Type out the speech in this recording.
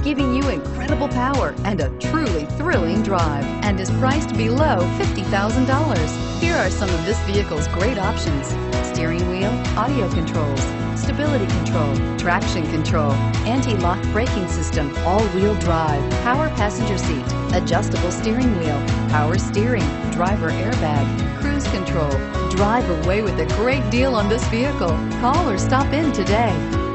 giving you incredible power and a truly thrilling drive and is priced below $50,000. Here are some of this vehicle's great options. Steering wheel, audio controls, stability control, traction control, anti-lock braking system, all-wheel drive, power passenger seat, adjustable steering wheel, power steering, driver airbag, cruise control. Drive away with a great deal on this vehicle. Call or stop in today.